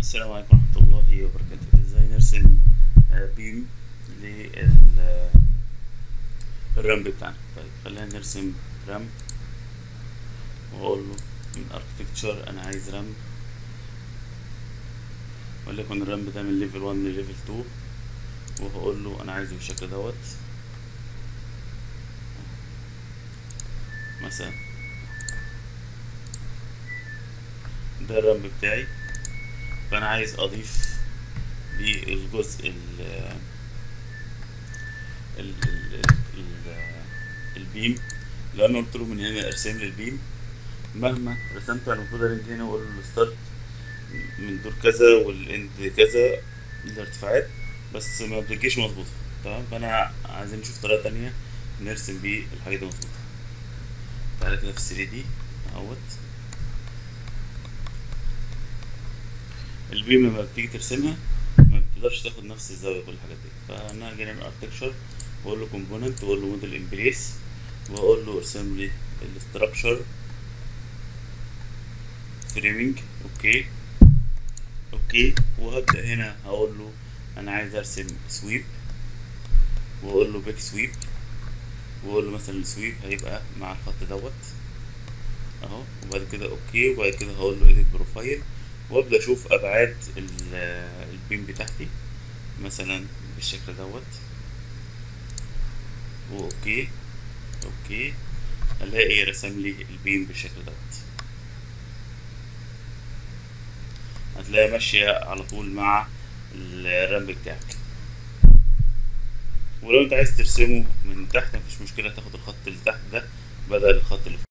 السلام عليكم ورحمة الله وبركاته. إزاي نرسم آه، beam لل ramp بتاعنا؟ طيب خلينا نرسم ramp. واقول له من architecture أنا عايز رمب. وليكن ال ramp ده من level 1 ل level 2 وهقول له أنا عايزه بالشكل دوت. مثلا ده ال ramp بتاعي. فأنا عايز أضيف للجزء ال ال ال ال ال beam لو أنا قلت له من هنا أرسم لي ال beam. مهما رسمت أنا المفروض ارسم هنا وأقول له ال start من دور كذا وال end كذا الارتفاعات بس ما بتجيش مظبوطه تمام؟ فأنا عايزين نشوف طريقة تانية نرسم بيه الحاجة دي مظبوطة. تعالى كده في 3D أهوت. ال beam لما بتيجي ترسمها ما بتقدرش تاخد نفس الزاوية كل الحاجات دي فأنا هنا architecture واقول له component واقول له model in-place واقول له ارسم لي ال structure framing OK OK وهبدأ هنا هقول له أنا عايز أرسم sweep واقول له pick sweep واقول له مثلا ال sweep هيبقى مع الخط دوت أهو وبعد كده OK وبعد كده هقول له edit profile وابدأ أشوف أبعاد ال beam بتاعتي مثلا بالشكل دوت. و OK OK. ألاقي رسم لي ال beam بالشكل دوت. هتلاقي ماشية على طول مع الرمب بتاعك ولو أنت عايز ترسمه من تحت مفيش مشكلة تاخد الخط اللي تحت ده بدل الخط اللي فوق